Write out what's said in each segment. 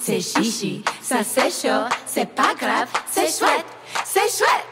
c'est chichi. Ça c'est chaud, c'est pas grave, c'est chouette, c'est chouette.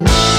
Yeah.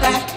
back.